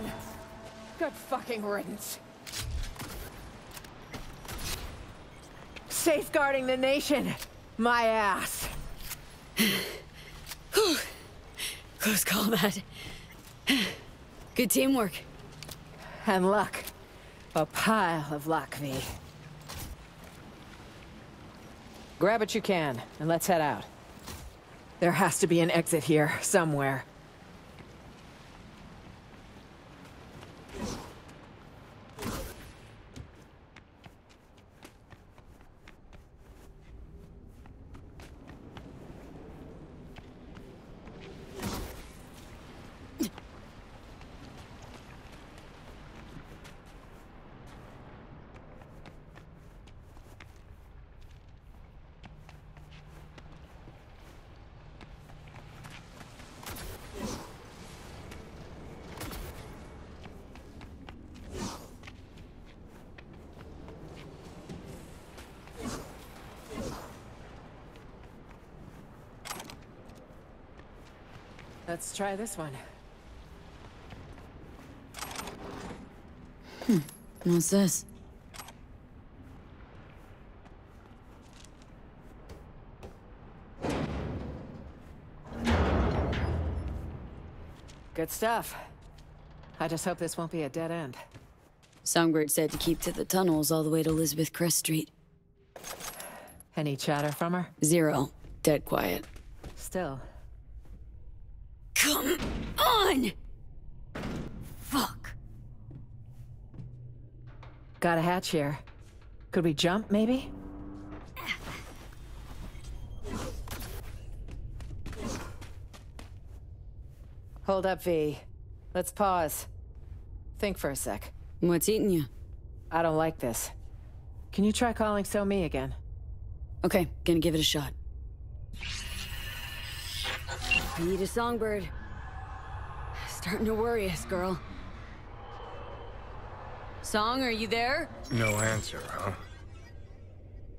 done? Good fucking riddance. Safeguarding the nation. My ass. Close call, that. Good teamwork. And luck. A pile of luck, V. Grab what you can, and let's head out. There has to be an exit here, somewhere. Let's try this one. Hmm. What's this? Good stuff. I just hope this won't be a dead end. Songbird said to keep to the tunnels all the way to Elizabeth Kress Street. Any chatter from her? Zero. Dead quiet. Still. Come on! Fuck. Got a hatch here. Could we jump, maybe? Hold up, V. Let's pause. Think for a sec. What's eating you? I don't like this. Can you try calling So Mi again? Okay, gonna give it a shot. Need a songbird. Starting to worry us, girl. Song, are you there? No answer, huh?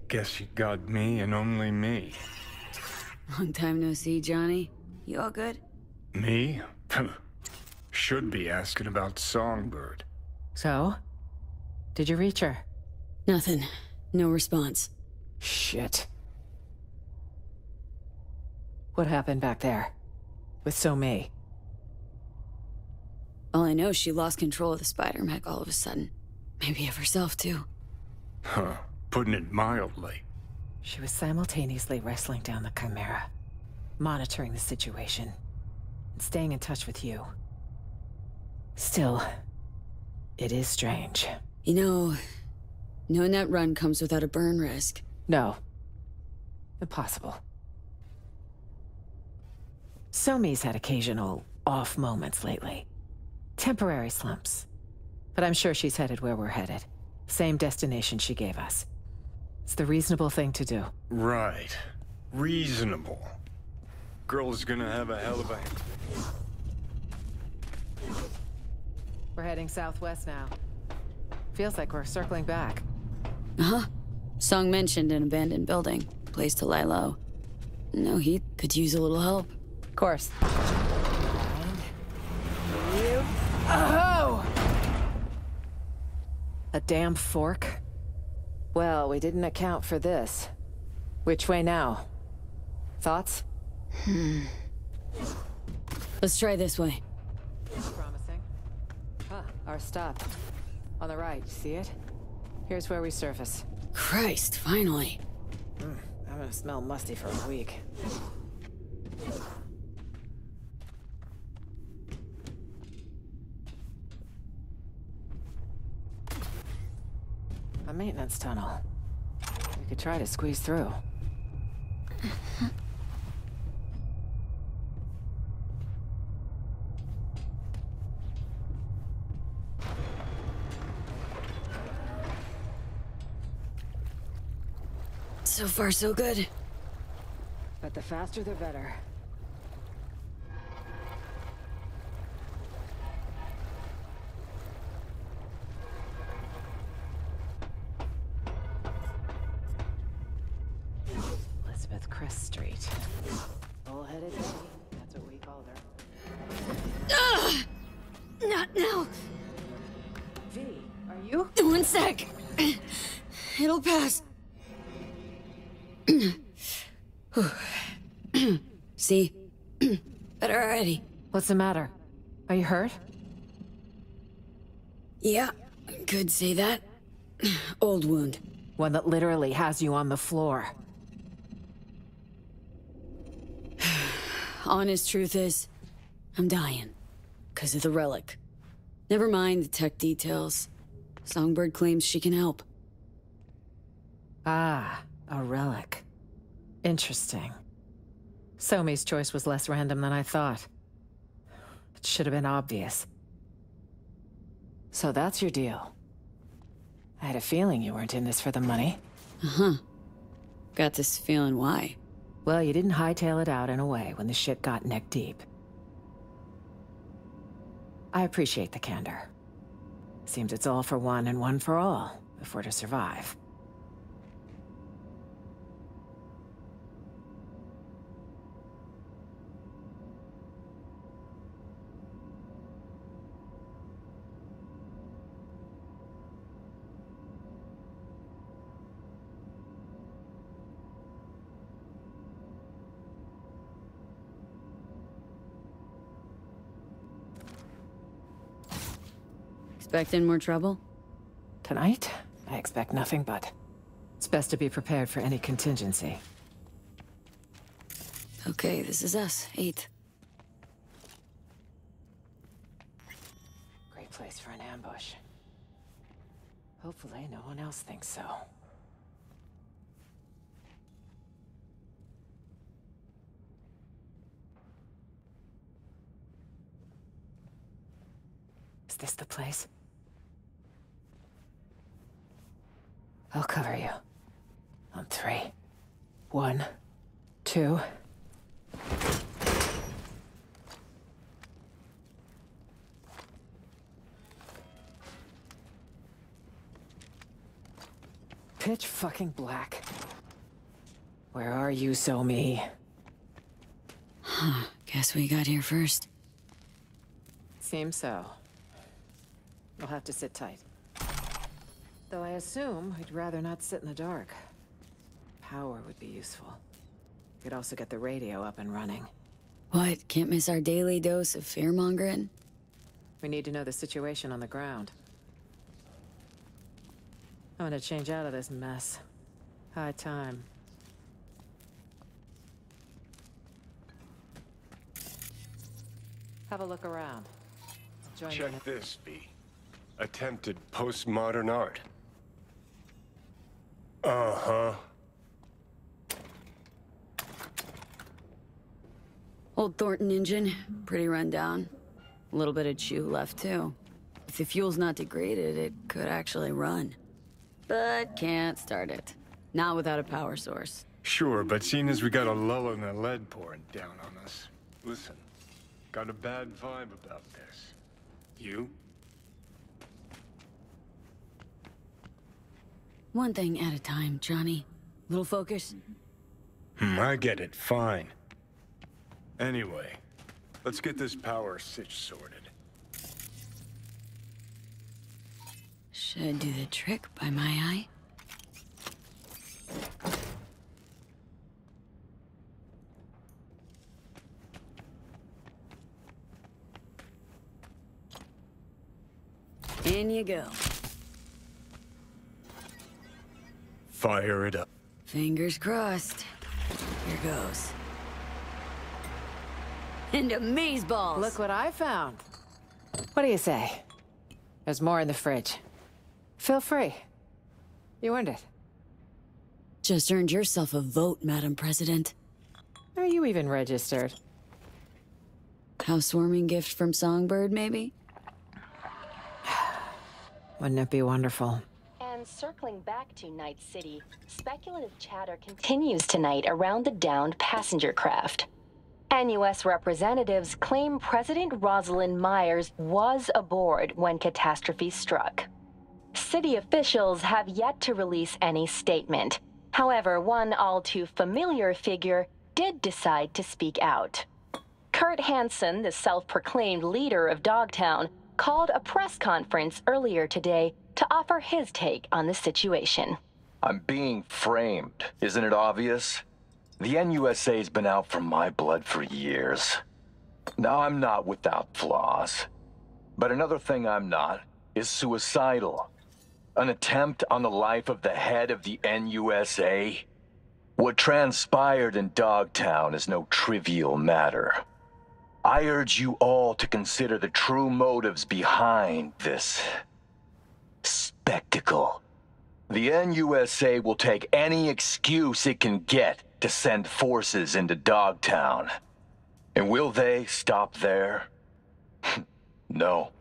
Guess you got me and only me. Long time no see, Johnny. You all good? Me? Should be asking about Songbird. So? Did you reach her? Nothing. No response. Shit. What happened back there? With So Mi? All I know is she lost control of the spider mech all of a sudden. Maybe of herself, too. Huh. Putting it mildly. She was simultaneously wrestling down the Chimera, monitoring the situation, and staying in touch with you. Still, it is strange. You know, knowing that run comes without a burn risk. No. Impossible. So Mi's had occasional off moments lately. Temporary slumps. But I'm sure she's headed where we're headed. Same destination she gave us. It's the reasonable thing to do. Right. Reasonable. Girl's gonna have a hell of a... Time. We're heading southwest now. Feels like we're circling back. Uh huh. Song mentioned an abandoned building. Place to lie low. No heat could use a little help. Of course. You. Oh! A damn fork? Well, we didn't account for this. Which way now? Thoughts? Hmm. Let's try this way. Promising. Huh, our stop. On the right, see it? Here's where we surface. Christ, finally. I'm gonna smell musty for a week. A maintenance tunnel. We could try to squeeze through. So far, so good. But the faster the better. What's the matter? Are you hurt? Yeah, could say that. Old wound. One that literally has you on the floor. Honest truth is, I'm dying. Because of the relic. Never mind the tech details. Songbird claims she can help. Ah, a relic. Interesting. So Mi's choice was less random than I thought. It should have been obvious. So that's your deal. I had a feeling you weren't in this for the money. Uh-huh. Got this feeling why. Well, you didn't hightail it out in a way when the shit got neck deep. I appreciate the candor. Seems it's all for one and one for all, if we're to survive. Expecting more trouble? Tonight, I expect nothing but. It's best to be prepared for any contingency. Okay, this is us. Eight. Great place for an ambush. Hopefully, no one else thinks so. Is this the place? I'll cover you. On three. One, two. Pitch fucking black. Where are you, So Mi? Huh, guess we got here first. Seems so. We'll have to sit tight. Though I assume we'd rather not sit in the dark. Power would be useful. Could also get the radio up and running. What? Can't miss our daily dose of fear-mongering? We need to know the situation on the ground. I want to change out of this mess. High time. Have a look around. Join Check this, V. Attempted postmodern art. Uh-huh. Old Thorton engine, pretty run down. A little bit of chew left too. If the fuel's not degraded, it could actually run. But can't start it. Not without a power source. Sure, but seeing as we got a lull in the lead pouring down on us. Listen, got a bad vibe about this. You? One thing at a time, Johnny. Little focus. Hmm, I get it, fine. Anyway, let's get this power sitch sorted. Should do the trick by my eye. In you go. Fire it up. Fingers crossed. Here goes. Into maze balls. Look what I found. What do you say? There's more in the fridge. Feel free. You earned it. Just earned yourself a vote, Madam President. Are you even registered? Housewarming gift from Songbird, maybe? Wouldn't it be wonderful? Circling back to Night City, speculative chatter continues tonight around the downed passenger craft. NUS representatives claim President Rosalind Myers was aboard when catastrophe struck. City officials have yet to release any statement. However, one all too familiar figure did decide to speak out. Kurt Hansen, the self proclaimed leader of Dogtown, called a press conference earlier today to offer his take on the situation. I'm being framed. Isn't it obvious? The NUSA's been out for my blood for years. Now, I'm not without flaws. But another thing I'm not is suicidal. An attempt on the life of the head of the NUSA? What transpired in Dogtown is no trivial matter. I urge you all to consider the true motives behind this spectacle. The NUSA will take any excuse it can get to send forces into Dogtown. And will they stop there? no.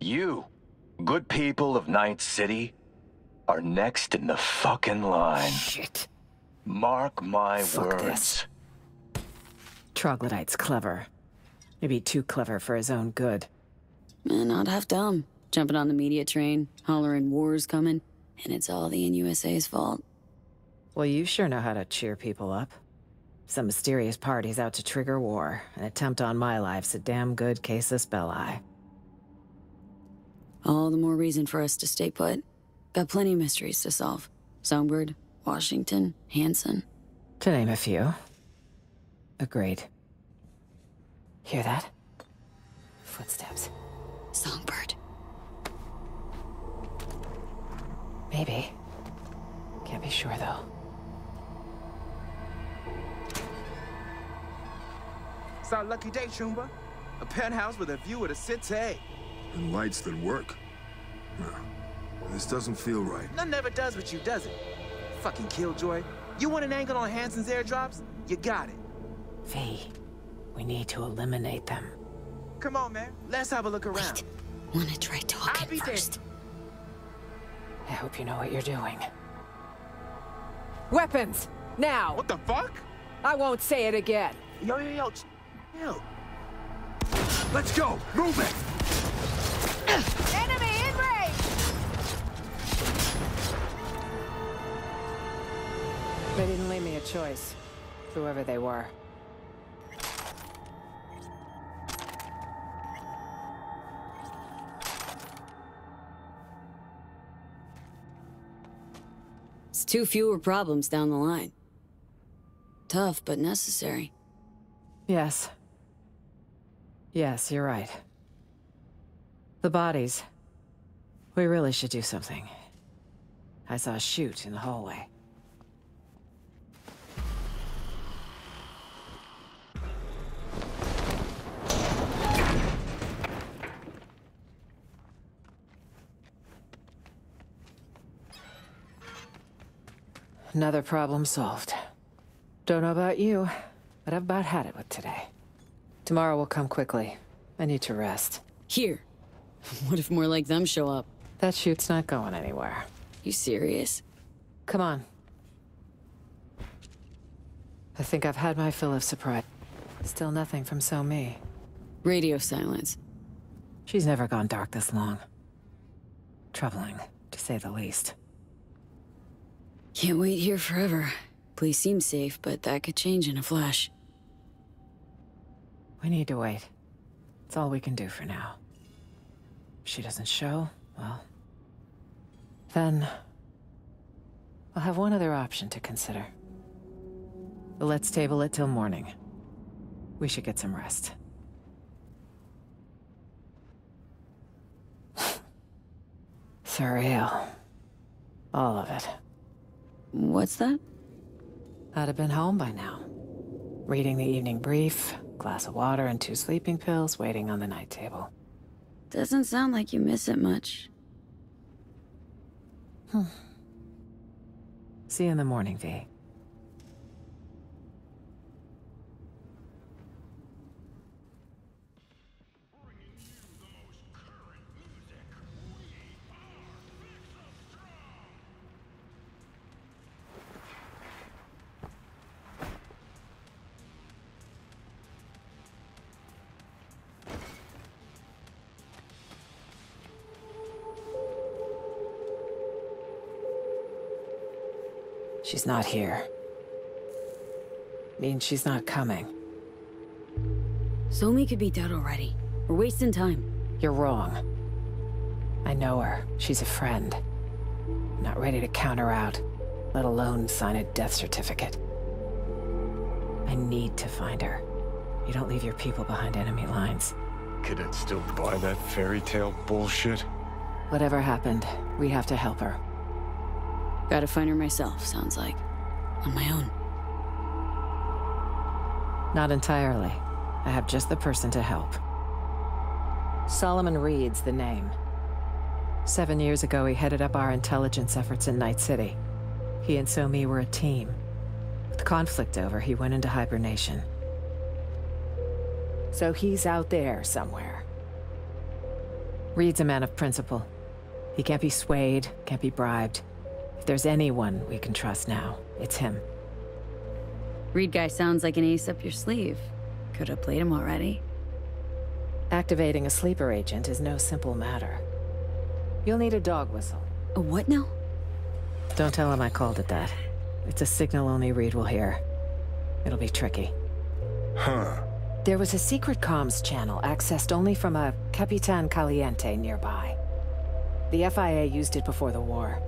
You, good people of Night City, are next in the fucking line. Shit. Mark my Fuck words. this. Troglodyte's clever. Maybe too clever for his own good. Eh, not half dumb. Jumping on the media train, hollering war's coming, and it's all the NUSA's fault. Well, you sure know how to cheer people up. Some mysterious party's out to trigger war. An attempt on my life's a damn good casus belli. All the more reason for us to stay put. Got plenty of mysteries to solve. Songbird, Washington, Hansen. To name a few. Agreed. Hear that? Footsteps. Songbird. Maybe. Can't be sure, though. It's our lucky day, choomba. A penthouse with a view of the city. And lights that work. No, this doesn't feel right. None never does with you, does it? Fucking Killjoy. You want an angle on Hansen's airdrops? You got it. V, we need to eliminate them. Come on, man. Let's have a look around. Wanna try I'll talking be there. First? I hope you know what you're doing. Weapons! Now! What the fuck? I won't say it again. Yo, yo, yo. Yo. Let's go! Move it! Enemy in range! They didn't leave me a choice, whoever they were. Two fewer problems down the line. Tough, but necessary. Yes. Yes, you're right. The bodies. We really should do something. I saw a chute in the hallway. Another problem solved. Don't know about you, but I've about had it with today. Tomorrow will come quickly. I need to rest. Here. What if more like them show up? That chute's not going anywhere. You serious? Come on. I think I've had my fill of surprise. Still nothing from So Mi. Radio silence. She's never gone dark this long. Troubling, to say the least. Can't wait here forever. Place seems safe, but that could change in a flash. We need to wait. It's all we can do for now. If she doesn't show, well... Then... I'll have one other option to consider. But let's table it till morning. We should get some rest. Surreal. All of it. What's that? I'd have been home by now. Reading the evening brief, glass of water and two sleeping pills waiting on the night table. Doesn't sound like you miss it much. Hmm. See you in the morning, V. She's not here. Means she's not coming. So Mi could be dead already. We're wasting time. You're wrong. I know her. She's a friend. I'm not ready to count her out, let alone sign a death certificate. I need to find her. You don't leave your people behind enemy lines. Cadet still buy that fairy tale bullshit? Whatever happened, we have to help her. Gotta find her myself, sounds like. On my own. Not entirely. I have just the person to help. Solomon Reed's the name. Seven years ago, he headed up our intelligence efforts in Night City. He and So Mi were a team. With conflict over, he went into hibernation. So he's out there somewhere. Reed's a man of principle. He can't be swayed, can't be bribed. If there's anyone we can trust now, it's him. Reed guy sounds like an ace up your sleeve. Could have played him already. Activating a sleeper agent is no simple matter. You'll need a dog whistle. A what now? Don't tell him I called it that. It's a signal only Reed will hear. It'll be tricky. Huh. There was a secret comms channel accessed only from a Capitan Caliente nearby. The FIA used it before the war.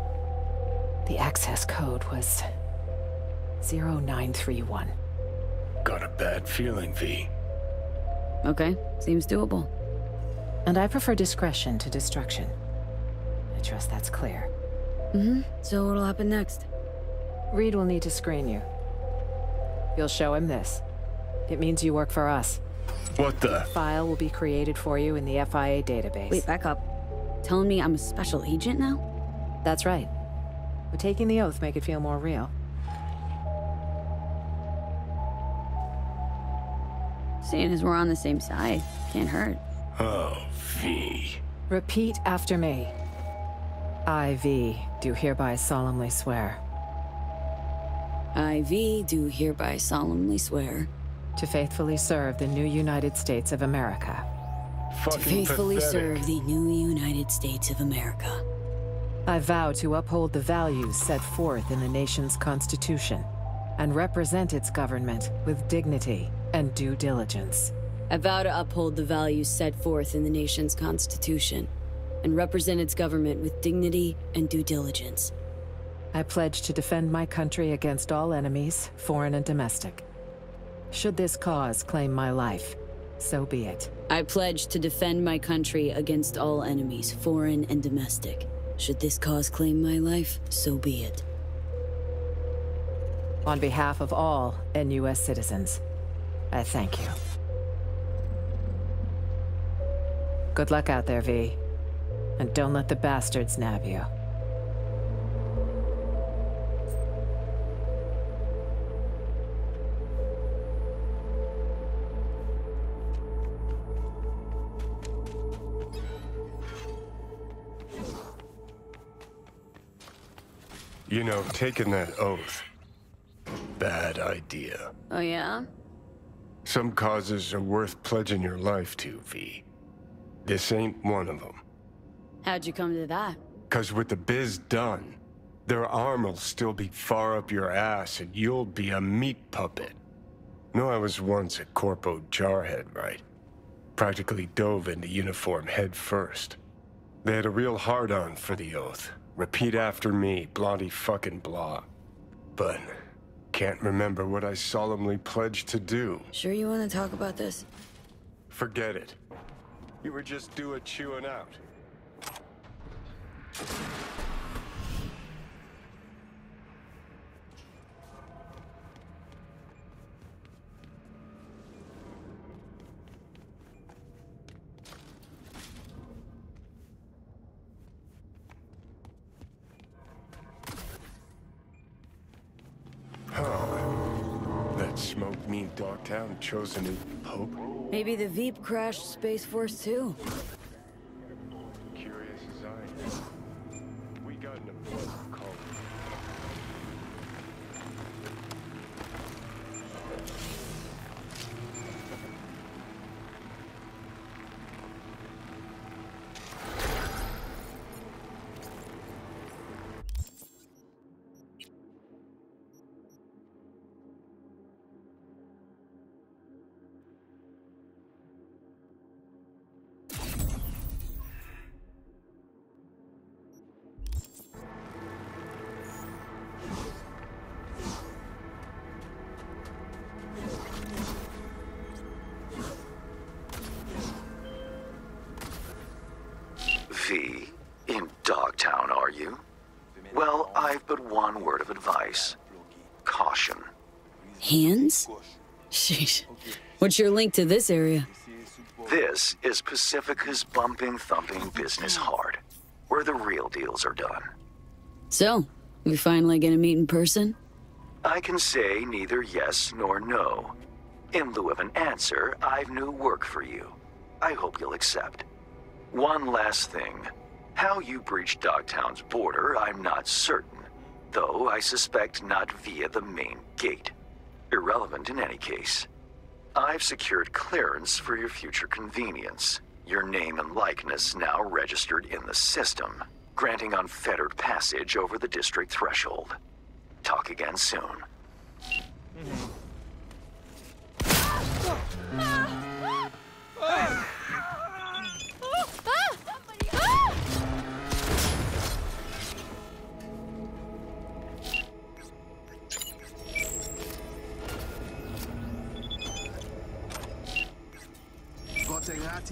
The access code was 0931. Got a bad feeling, V. Okay, seems doable. And I prefer discretion to destruction. I trust that's clear. Mm-hmm. So what'll happen next? Reed will need to screen you. You'll show him this. It means you work for us. What the? File will be created for you in the FIA database. Wait, back up. Telling me I'm a special agent now? That's right. Would taking the oath make it feel more real? Seeing as we're on the same side, can't hurt. Oh, V. Repeat after me. I, V, do hereby solemnly swear I, V, do hereby solemnly swear to faithfully serve the new United States of America. Fucking to faithfully pathetic. serve the new United States of America. I vow to uphold the values set forth in the nation's constitution and represent its government with dignity and due diligence. I vow to uphold the values set forth in the nation's constitution and represent its government with dignity and due diligence. I pledge to defend my country against all enemies, foreign and domestic. Should this cause claim my life, so be it. I pledge to defend my country against all enemies, foreign and domestic. Should this cause claim my life, so be it. On behalf of all NUS citizens, I thank you. Good luck out there, V. And don't let the bastards nab you. You know, taking that oath. Bad idea. Oh, yeah? Some causes are worth pledging your life to, V. This ain't one of them. How'd you come to that? Cause with the biz done, their arm will still be far up your ass and you'll be a meat puppet. No, I was once a corpo jarhead, right? Practically dove into uniform head first. They had a real hard-on for the oath. Repeat after me, blondie fucking blah. But can't remember what I solemnly pledged to do. Sure you want to talk about this? Forget it. You were just doing chewing out. That smoked mean Dogtown chose a new pope. Maybe the Veep crashed Space Force too. You? Well, I've but one word of advice. Caution. Hands? Sheesh. What's your link to this area? This is Pacifica's bumping, thumping business hard, where the real deals are done. So, we finally gonna meet in person? I can say neither yes nor no. In lieu of an answer, I've new work for you. I hope you'll accept. One last thing. How you breached Dogtown's border, I'm not certain. Though I suspect not via the main gate. Irrelevant in any case. I've secured clearance for your future convenience. Your name and likeness now registered in the system, granting unfettered passage over the district threshold. Talk again soon. Mm-hmm.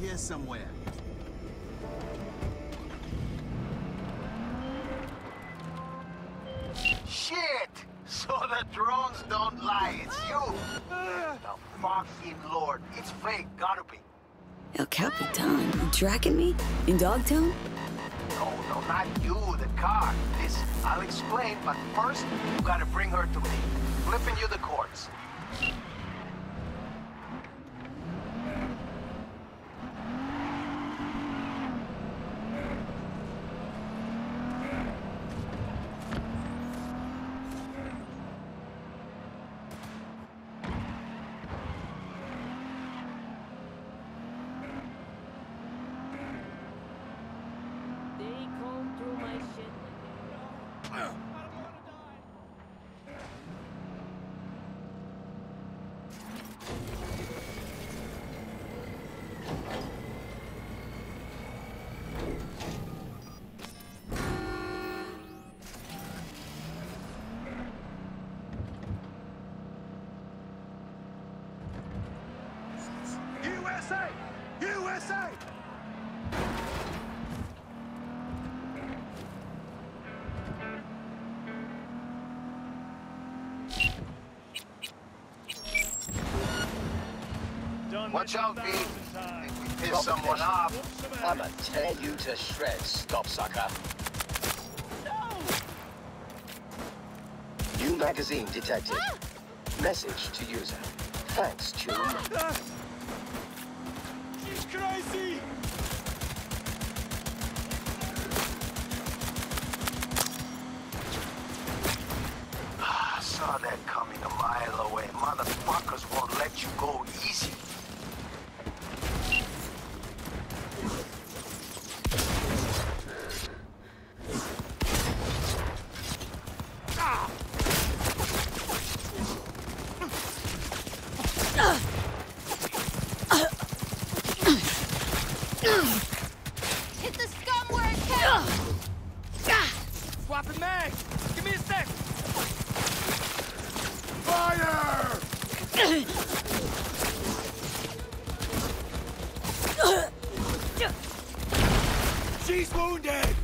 Here somewhere. Shit! So the drones don't lie, it's you! The fucking lord. It's fake, gotta be. El Capitan, you tracking me? In Dogtown? No, no, not you, the car. Listen, I'll explain, but first, you gotta bring her to me. Flipping you the cords. They comb through my shit like USA! USA! Watch out, B. Think we pissed someone off. I'ma tear you to shreds, stop sucker. New magazine detected. Message to user. Thanks, Chum. She's crazy! Ah, saw that coming a mile away. Motherfuckers won't let you go easy. Hit the scum where it counts! Swapping mags! Give me a sec! Fire! She's wounded!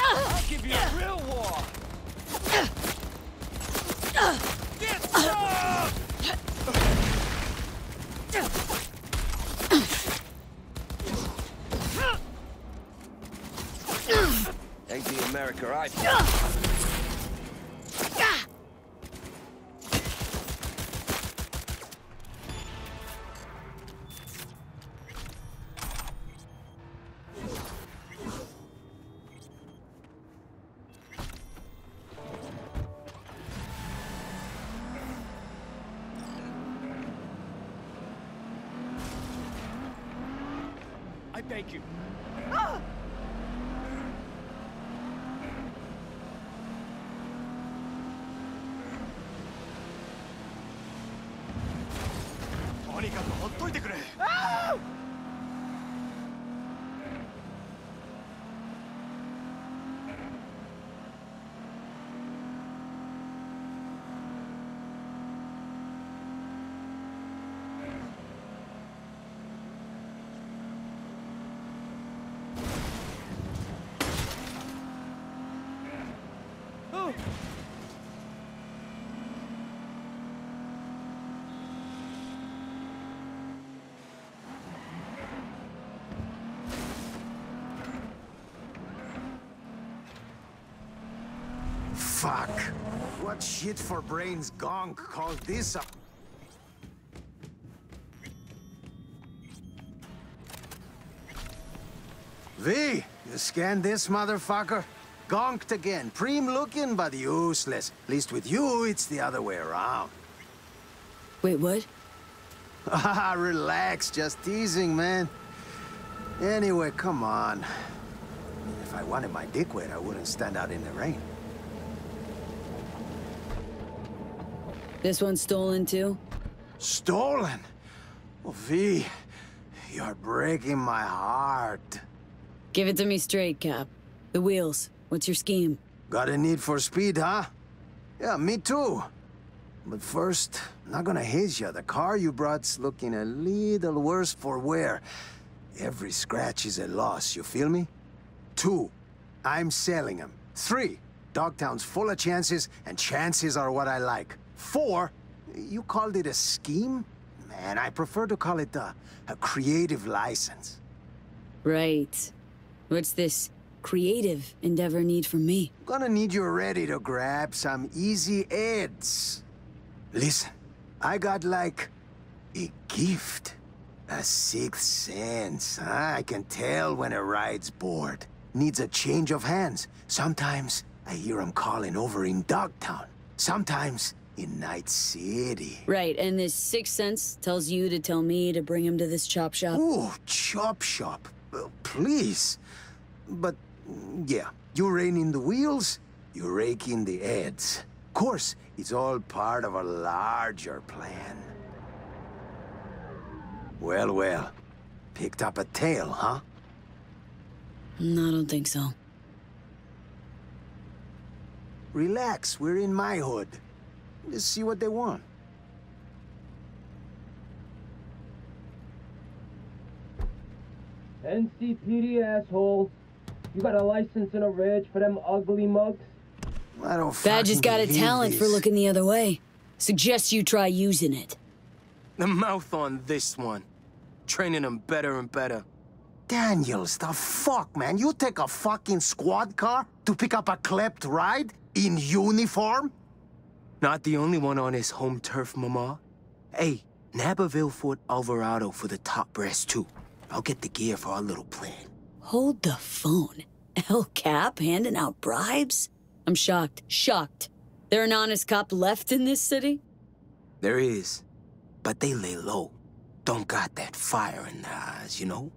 I'll give you a real war! Get some! Ain't the America I いてくれ。 What shit for brains gonk called this up? V, you scanned this motherfucker? Gonked again. Preem looking, but useless. At least with you, it's the other way around. Wait, what? Ah, relax. Just teasing, man. Anyway, come on. If I wanted my dick wet, I wouldn't stand out in the rain. This one's stolen too? Stolen? Oh, V, you're breaking my heart. Give it to me straight, Cap. The wheels. What's your scheme? Got a need for speed, huh? Yeah, me too. But first, not gonna haze you. The car you brought's looking a little worse for wear. Every scratch is a loss, you feel me? Two, I'm selling them. Three, Dogtown's full of chances, and chances are what I like. Four, you called it a scheme? Man, I prefer to call it a, a creative license. Right. What's this creative endeavor need from me? Gonna need you ready to grab some easy ads. Listen, I got like a gift. A sixth sense. Huh? I can tell when a ride's bored. Needs a change of hands. Sometimes I hear hear 'em calling over in Dogtown. Sometimes in Night City. Right, and this sixth sense tells you to tell me to bring him to this chop shop? Ooh, chop shop. Uh, please. But, yeah, you rein in the wheels, you rake in the ads. Of course, it's all part of a larger plan. Well, well. Picked up a tail, huh? No, I don't think so. Relax, we're in my hood. Let's see what they want. NCPD assholes. You got a license and a reg for them ugly mugs? I don't Badge has got a believe talent for looking the other way. Suggest you try using it. The mouth on this one. Training them better and better. Daniels, the fuck, man? You take a fucking squad car to pick up a klept ride? In uniform? Not the only one on his home turf, Mama. Hey, nab Fort Alvarado for the top brass, too. I'll get the gear for our little plan. Hold the phone. El Cap handing out bribes? I'm shocked. Shocked. There an honest cop left in this city? There is. But they lay low. Don't got that fire in their eyes, you know?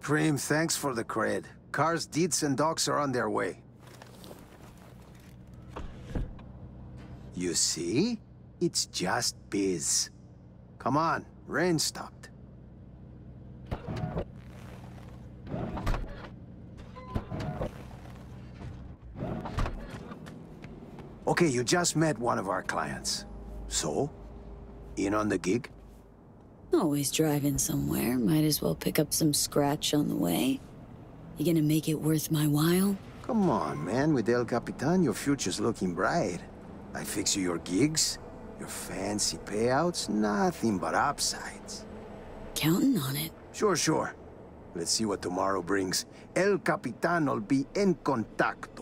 Preem, thanks for the cred. Cars, deeds, and dogs are on their way. You see? It's just biz. Come on, rain stopped. Okay, you just met one of our clients. So? In on the gig? Always driving somewhere. Might as well pick up some scratch on the way. You gonna make it worth my while? Come on, man. With El Capitan, your future's looking bright. I fix you your gigs, your fancy payouts, nothing but upsides. Counting on it. Sure, sure. Let's see what tomorrow brings. El Capitan will be in contacto.